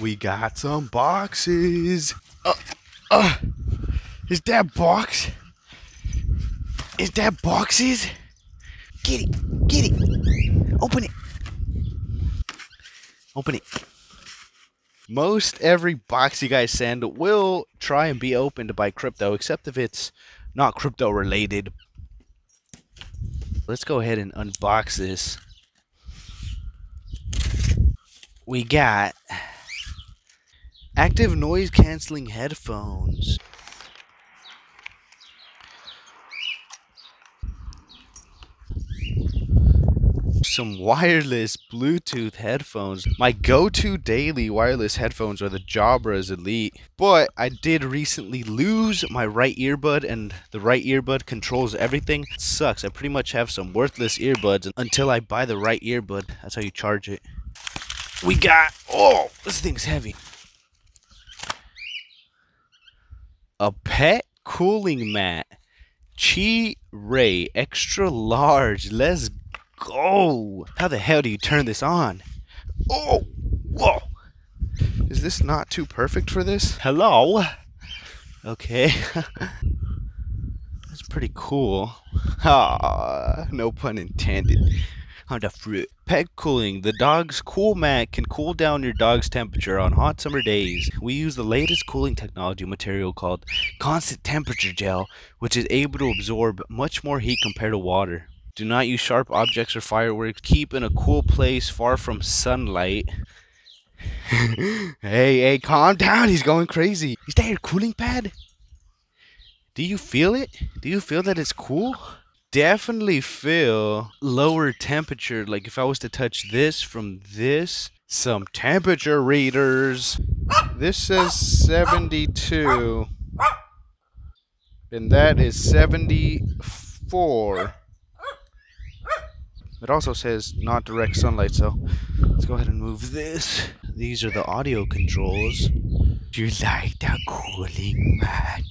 We got some boxes. Uh, uh, is that box? Is that boxes? Get it, get it. Open it. Open it. Most every box you guys send will try and be opened by Krypto, except if it's not Krypto related. Let's go ahead and unbox this. We got active noise canceling headphones. some wireless Bluetooth headphones. My go-to daily wireless headphones are the Jabras Elite. But I did recently lose my right earbud and the right earbud controls everything. It sucks. I pretty much have some worthless earbuds until I buy the right earbud. That's how you charge it. We got, oh, this thing's heavy. A pet cooling mat. Chee Ray extra large. Let's go. How the hell do you turn this on? Oh, whoa. Is this not too perfect for this? Hello? Okay. That's pretty cool. Ah, no pun intended. On the fruit. Pet cooling. The dog's cool mat can cool down your dog's temperature on hot summer days. We use the latest cooling technology material called constant temperature gel, which is able to absorb much more heat compared to water. Do not use sharp objects or fireworks. Keep in a cool place far from sunlight. hey, hey, calm down. He's going crazy. Is that your cooling pad? Do you feel it? Do you feel that it's cool? Definitely feel lower temperature. Like if I was to touch this from this, some temperature readers. This says 72. And that is 74. It also says not direct sunlight, so let's go ahead and move this. These are the audio controls. Do you like that cooling mat?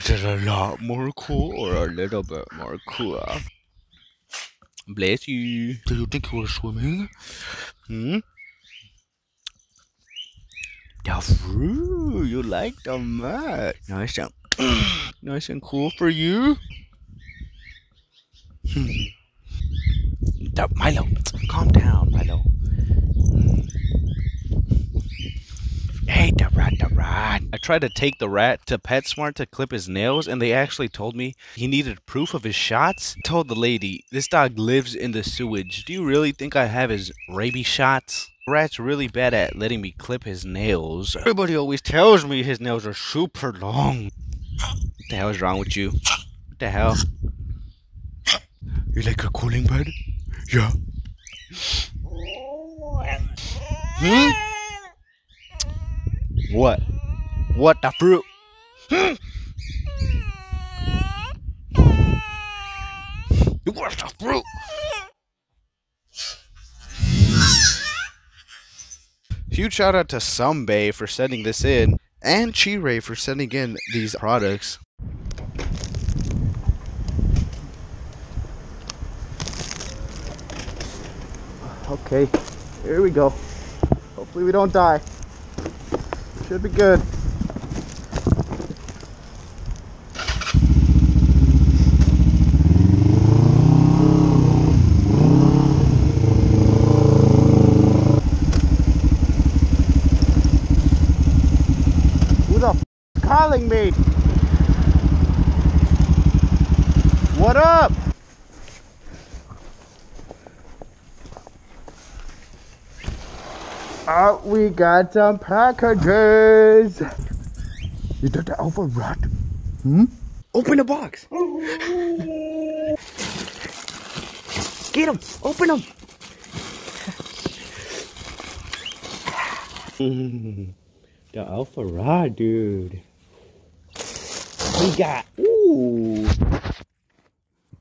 Is it a lot more cool or a little bit more cool? Bless you. Do you think you were swimming? Hmm? The fruit, you like the mat. Nice and, nice and cool for you. Hmm. Milo, calm down, Milo. Hey, the rat, the rat. I tried to take the rat to PetSmart to clip his nails, and they actually told me he needed proof of his shots. I told the lady, this dog lives in the sewage. Do you really think I have his rabies shots? Rat's really bad at letting me clip his nails. Everybody always tells me his nails are super long. What the hell is wrong with you? What the hell? You like a cooling bed? Yeah. Hmm? What? What the fruit? What the fruit? Huge shout out to Tsumbay for sending this in and Chee Ray for sending in these products. Okay, here we go. Hopefully we don't die. Should be good. Who the calling me? What up? Uh, we got some packages. Is that the alpha rat? Hmm? Open the box. Get him. Open him. the alpha rod, dude. We got, ooh.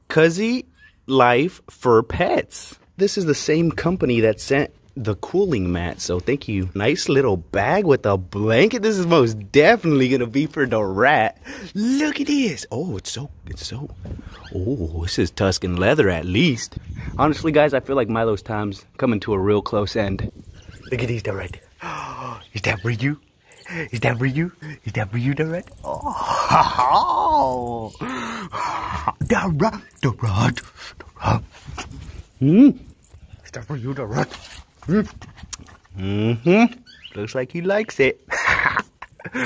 Cuzzy Life for Pets. This is the same company that sent the cooling mat. So thank you. Nice little bag with a blanket. This is most definitely gonna be for the rat. Look at this. Oh, it's so it's so Oh, this is Tuscan leather at least. Honestly, guys, I feel like Milo's time's coming to a real close end. Look at these right. that for you? Is that for you? Is that for you, the rat? Oh, the rat, the rat, the. Hmm? Is that for you, the rat? Mm-hmm. Looks like he likes it.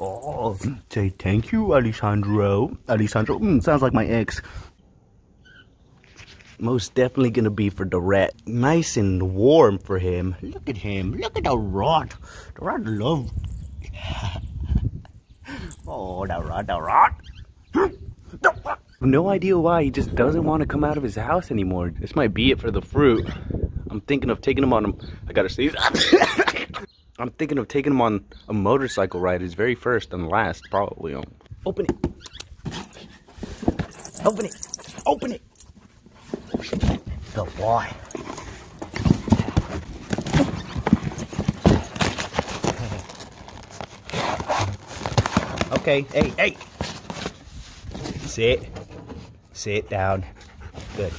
oh, say thank you, Alessandro. Alessandro, mm, sounds like my ex. Most definitely gonna be for the rat. Nice and warm for him. Look at him. Look at the rat. The rat love. oh, the rat, the rat. No idea why he just doesn't want to come out of his house anymore. This might be it for the fruit. I'm thinking of taking him on a. I gotta sneeze. I'm thinking of taking him on a motorcycle ride. His very first and last, probably. Open it. Open it. Open it. Good boy. Okay, hey, hey. Sit. Sit down. Good.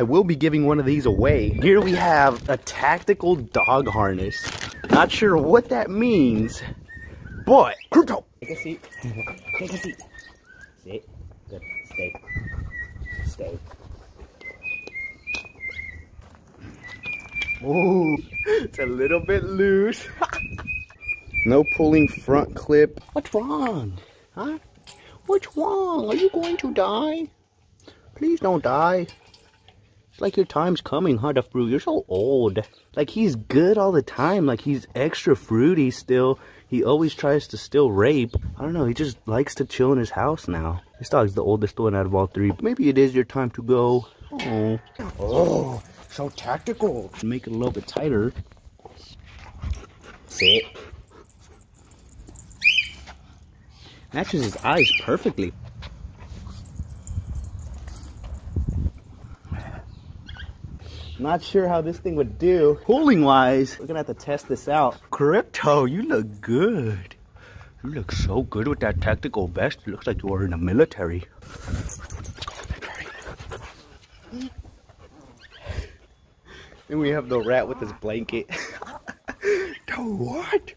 I will be giving one of these away. Here we have a tactical dog harness. Not sure what that means, but Krypto. Take a seat. Take a seat. Sit. Good. Stay. Stay. Ooh, it's a little bit loose. no pulling front clip. What's wrong? Huh? What's wrong? Are you going to die? Please don't die. Like your time's coming, huh, the fruit? You're so old. Like, he's good all the time. Like, he's extra fruity still. He always tries to still rape. I don't know, he just likes to chill in his house now. This dog's the oldest one out of all three. Maybe it is your time to go. Oh. Oh, so tactical. Make it a little bit tighter. Sit. Matches his eyes perfectly. Not sure how this thing would do. Pulling wise, we're gonna have to test this out. Krypto, you look good. You look so good with that tactical vest. It looks like you are in the military. And we have the rat with his blanket. the what?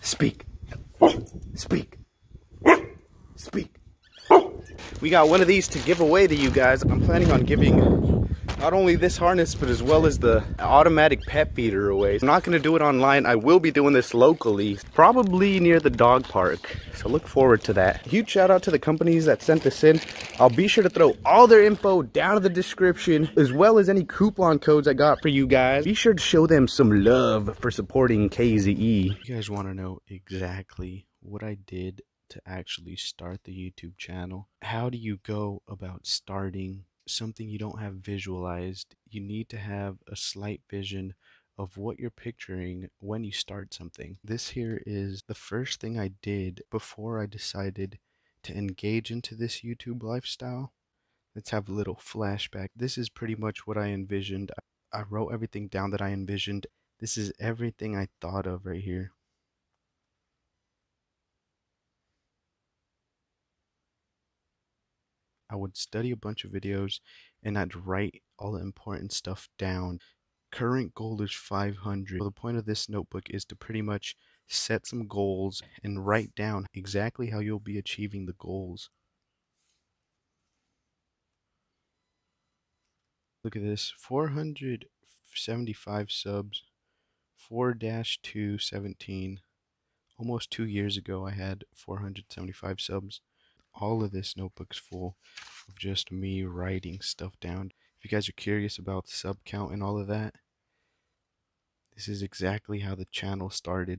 Speak. Speak. Speak. We got one of these to give away to you guys. I'm planning on giving not only this harness, but as well as the automatic pet feeder away. I'm not gonna do it online. I will be doing this locally, probably near the dog park. So look forward to that. Huge shout out to the companies that sent this in. I'll be sure to throw all their info down in the description, as well as any coupon codes I got for you guys. Be sure to show them some love for supporting KZE. You guys want to know exactly what I did to actually start the YouTube channel? How do you go about starting something you don't have visualized? You need to have a slight vision of what you're picturing when you start something. This here is the first thing I did before I decided to engage into this YouTube lifestyle. Let's have a little flashback. This is pretty much what I envisioned. I wrote everything down that I envisioned. This is everything I thought of right here. I would study a bunch of videos and I'd write all the important stuff down. Current goal is 500. So the point of this notebook is to pretty much set some goals and write down exactly how you'll be achieving the goals. Look at this 475 subs, 4 217. Almost two years ago, I had 475 subs all of this notebook's full of just me writing stuff down. If you guys are curious about sub count and all of that, this is exactly how the channel started.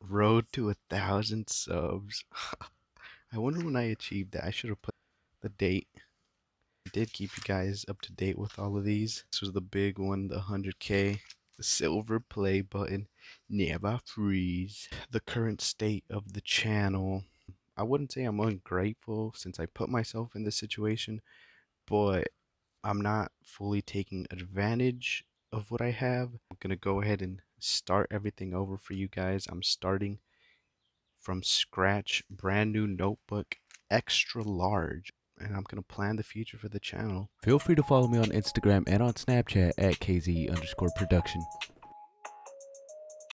Road to a thousand subs. I wonder when I achieved that. I should have put the date. I did keep you guys up to date with all of these. This was the big one, the 100k the silver play button never freeze. The current state of the channel. I wouldn't say I'm ungrateful since I put myself in this situation, but I'm not fully taking advantage of what I have. I'm going to go ahead and start everything over for you guys. I'm starting from scratch, brand new notebook. extra large. And I'm going to plan the future for the channel. Feel free to follow me on Instagram and on Snapchat at KZ underscore production.